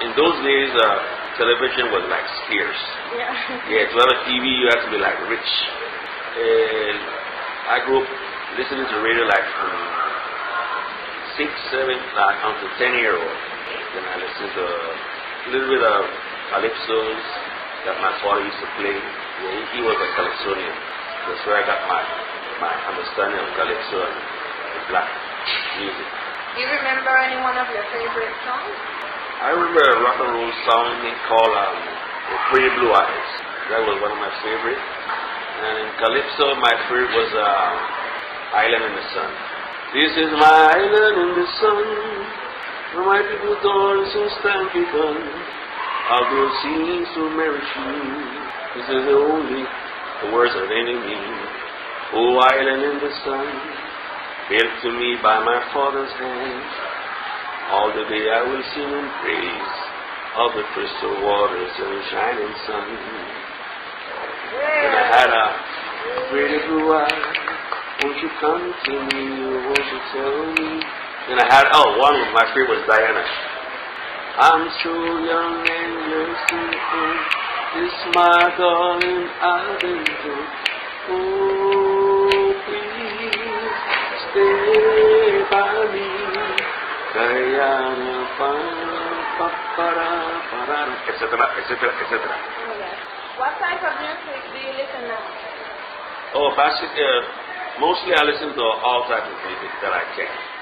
in those days, uh, television was like scarce. Yeah. Yeah, to have a TV, you had to be like rich. And I grew up listening to radio like from six, seven, like until ten year old. Then I listened to a little bit of calypsos that my father used to play. Yeah, he, he was a calypsonian. That's where I got my my understanding of calypso and black music. Do you remember any one of your favorite songs? I remember a rock and roll song called um, Pretty Blue Eyes. That was one of my favorites. And in Calypso, my favorite was uh, Island in the Sun. This is my island in the sun, where my people dance and stand begun. I'll go singing so merry tune. This is the only the words of enemy. Oh, island in the sun, built to me by my father's hand. All the day I will sing and praise of the crystal waters and the shining sun. And I had a blue eye. Won't you come to me? Won't you tell me? And I had, oh, one of my favorite was Diana. I'm so young and you're so old. This my darling, I've been told. Oh, para, para, etcétera, etcétera, etcétera. Oh, yes. What type of music do you listen now? Oh, basic, uh, mostly I listen to all types of music that I can.